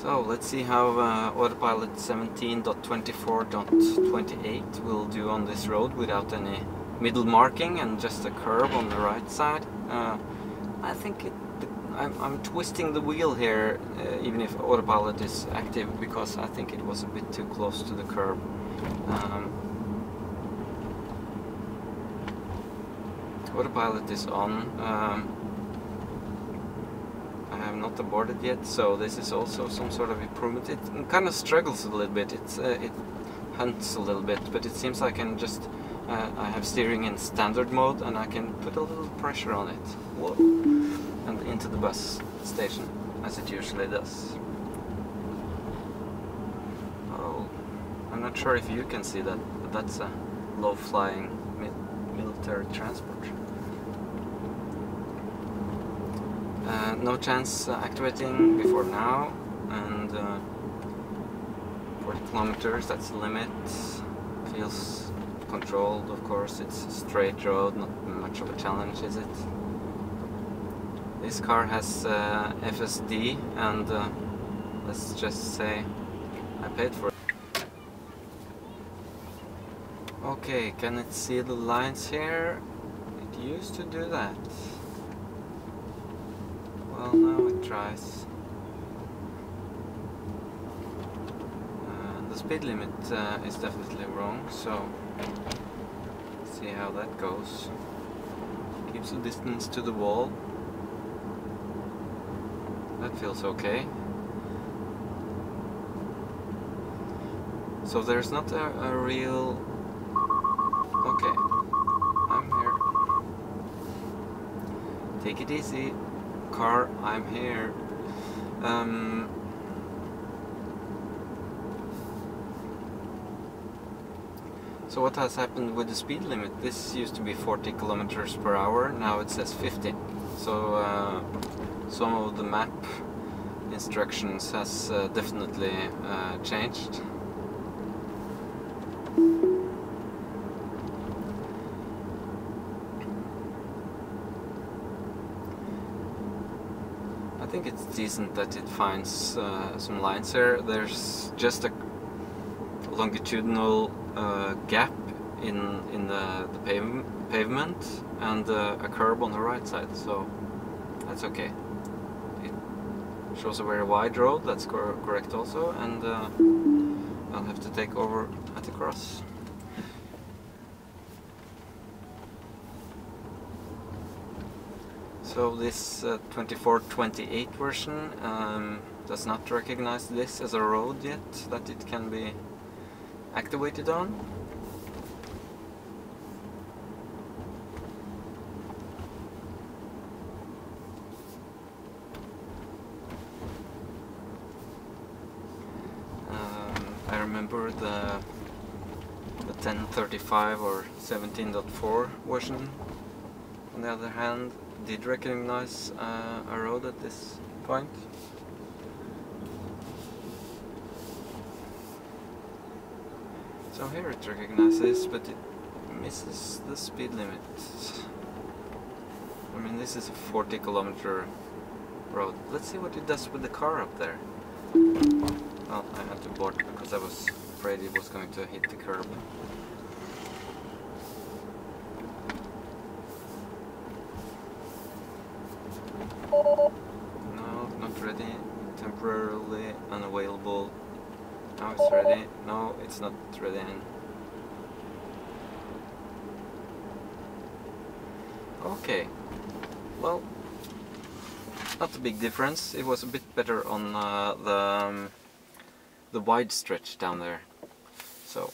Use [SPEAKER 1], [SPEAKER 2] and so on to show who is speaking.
[SPEAKER 1] So let's see how uh, Autopilot 17.24.28 will do on this road without any middle marking and just a curve on the right side. Uh, I think it, I'm, I'm, twisting the wheel here uh, even if Autopilot is active because I think it was a bit too close to the curb. Um, Autopilot is on. Um, not aborted yet, so this is also some sort of improvement. It kind of struggles a little bit. It's, uh, it hunts a little bit, but it seems I can just uh, I have steering in standard mode and I can put a little pressure on it. Whoa. And into the bus station, as it usually does. Oh, I'm not sure if you can see that, but that's a low-flying military transport. Uh, no chance uh, activating before now, and uh, 40 kilometers, that's the limit. Feels controlled, of course. It's a straight road, not much of a challenge, is it? This car has uh, FSD, and uh, let's just say I paid for it. Okay, can it see the lines here? It used to do that. Well, now it tries. Uh, the speed limit uh, is definitely wrong, so See how that goes. Keeps the distance to the wall. That feels okay. So there's not a, a real... Okay. I'm here. Take it easy. Car, I'm here. Um, So what has happened with the speed limit? This used to be 40 kilometers per hour, now it says 50. So uh, some of the map instructions has uh, definitely uh, changed. Think it's decent that it finds uh, some lines here. There's just a longitudinal uh, gap in in the, the pave pavement and uh, a curb on the right side, so that's okay. It shows a very wide road, that's cor correct also, and uh, I'll have to take over at the cross. So this uh, 2428 version um, does not recognize this as a road yet, that it can be activated on. Um, I remember the the 1035 or 17.4 version on the other hand did recognize uh, a road at this point So here it recognizes, but it misses the speed limit. I mean, this is a 40 kilometer road. Let's see what it does with the car up there. Well, I had to board because I was afraid it was going to hit the curb. No, not ready. Temporarily unavailable now it's ready. No, it's not ready. Okay. Well, not a big difference. It was a bit better on uh, the um, the wide stretch down there. So